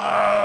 Uh...